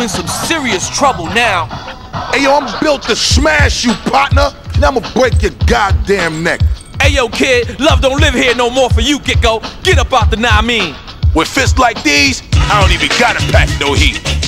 in some serious trouble now. Hey yo, I'm built to smash you, partner. Now I'ma break your goddamn neck. Hey yo, kid, love don't live here no more for you, Gecko. Get up out the nah mean. With fists like these, I don't even gotta pack no heat.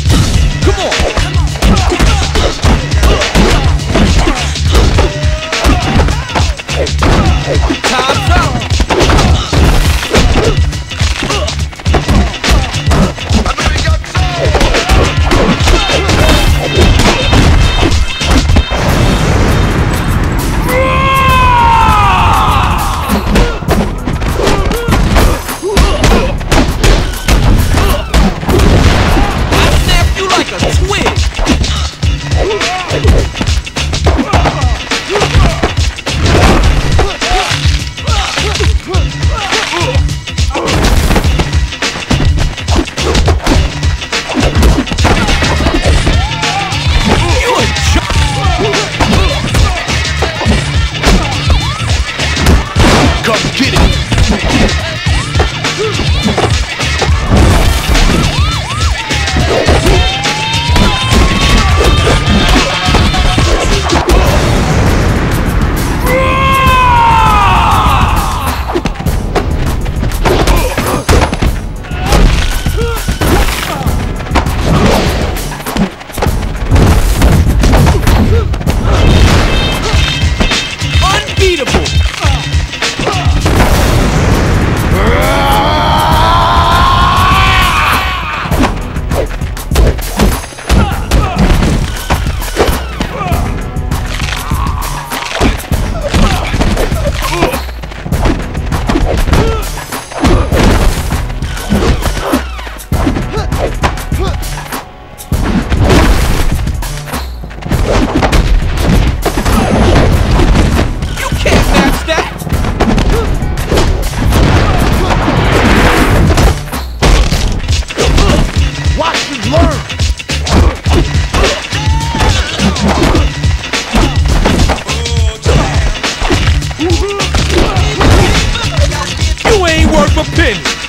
A penny.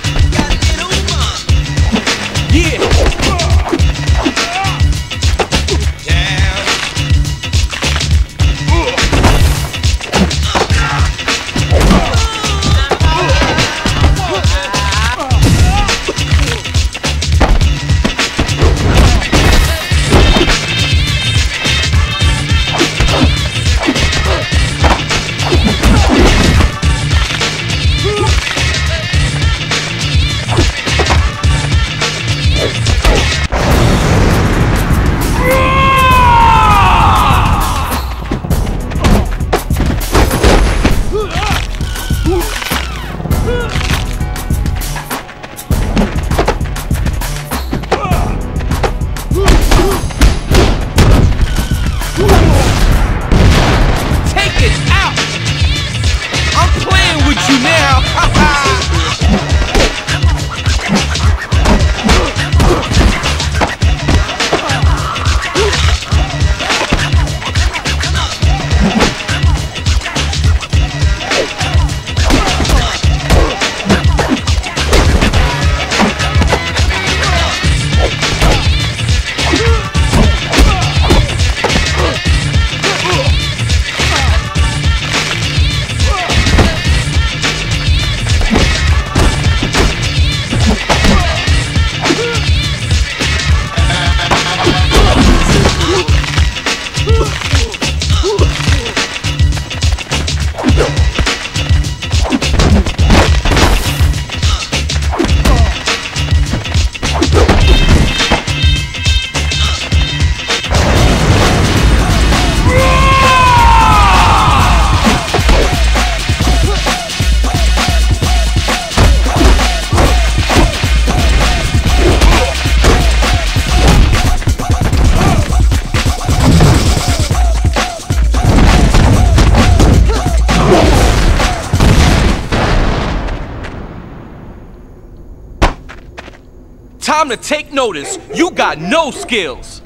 Time to take notice. You got no skills.